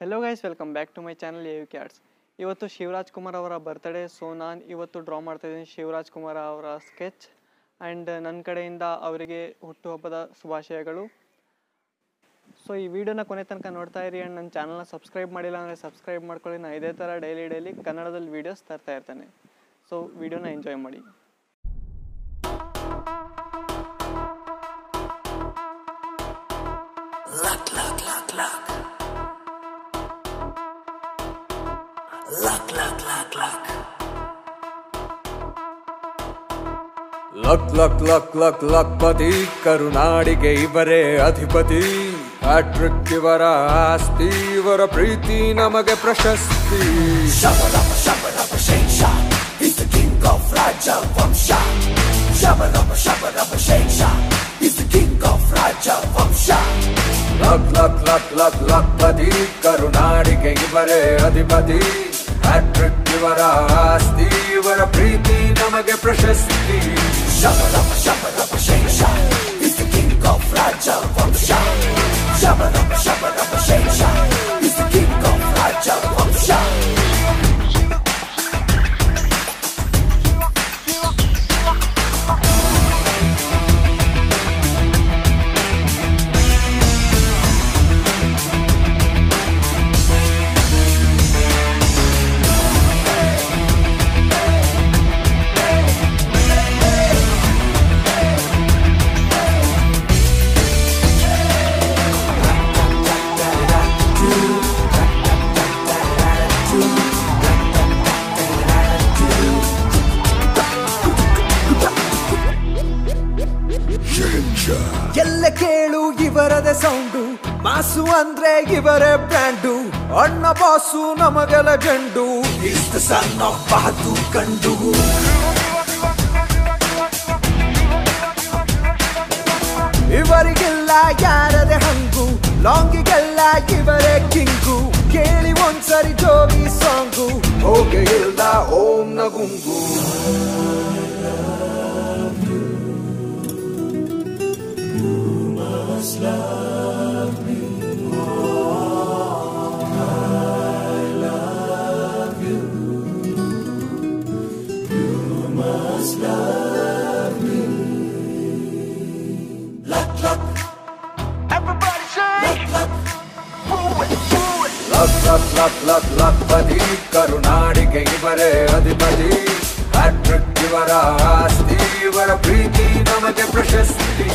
Hello guys welcome back to my channel you cats ಇವತ್ತು ಶಿವರಾಜ್ ಕುಮಾರ್ ಅವರ birthday so ನಾನು ಇವತ್ತು ಡ್ರಾ ಮಾಡ್ತಾ ಇದ್ದೀನಿ ಶಿವರಾಜ್ ಕುಮಾರ್ ಅವರ ಸ್ಕೆಚ್ ಆ್ಯಂಡ್ ನನ್ನ ಕಡೆಯಿಂದ ಅವರಿಗೆ ಹುಟ್ಟುಹಬ್ಬದ ಶುಭಾಶಯಗಳು. ಸೊ ಈ ವಿಡಿಯೋನ ಕೊನೆ ತನಕ ನೋಡ್ತಾ ಇರಿ ಆ್ಯಂಡ್ ನನ್ನ ಚಾನಲ್ನ ಸಬ್ಸ್ಕ್ರೈಬ್ ಮಾಡಿಲ್ಲ ಅಂದರೆ ಸಬ್ಸ್ಕ್ರೈಬ್ ಮಾಡ್ಕೊಳ್ಳಿ. ನಾನು ಇದೇ ಥರ ಡೈಲಿ ಡೈಲಿ ಕನ್ನಡದಲ್ಲಿ ವೀಡಿಯೋಸ್ ತರ್ತಾ ಇರ್ತೇನೆ. ಸೊ ವಿಡಿಯೋನ ಎಂಜಾಯ್ ಮಾಡಿ. Luck, luck, luck, luck. Luck luck luck luck ಲಕ್ಪತಿ ಕರುನಾಡಿಗೆ ಇವರೇ ಅಧಿಪತಿ ಹ್ಯಾಟ್ರಿಕ್ ಇವರ ಆಸ್ತಿ ಇವರ ಪ್ರೀತಿ ನಮಗೆ ಪ್ರಶಸ್ತಿ Shabba dabba shabba dabba shake shot. He's the king of Raja Vamsha. Shabba dabba shabba dabba shake shot. He's the king of Raja Vamsha. Luck luck luck luck ಲಕ್ಪತಿ ಕರುನಾಡಿಗೆ ಇವರೇ ಅಧಿಪತಿ ಹ್ಯಾಟ್ರಿಕ್ ಇವರ ಆಸ್ತಿ ಇವರ ಪ್ರೀತಿ ನಮಗೆ ಪ್ರಶಸ್ತಿ Shabba dabba shabba dabba shake shot. He's the king of Raja ಇವರದೇ sound. ಮಾಸು ಅಂದ್ರೆ ಇವರೇ ಬ್ರ್ಯಾಂಡು. ಅಣ್ಣ ಬಾಸು ನಮಗೆಲ್ಲ ಗಂಡು. ಇಷ್ಟು ಸಣ್ಣ son ಕಂಡು. ಇವರಿಗೆಲ್ಲ ಯಾರದೆ ಹಂಗು. ಲಾಂಗಿಗೆಲ್ಲ ಇವರೇ ಕಿಂಗು. ಕೇಳಿ ಒಂದ್ಸರಿ ಜೋಗಿ ಸಾಂಗು. ಹೋಗೆ ಇಲ್ಲ, ಓಂ ನಗುಂಗು. ಲಕ್ ಲಕ್ ಲಕ್ ಲಕ್ ಲಕ್ಪತಿ ಕರುನಾಡಿಗೆ ಇವರೇ ಅಧಿಪತಿ ಹ್ಯಾಟ್ರಿಕ್ ಇವರ ಆಸ್ತಿ ಇವರ ಪ್ರೀತಿ ನಮಗೆ ಪ್ರಶಸ್ತಿ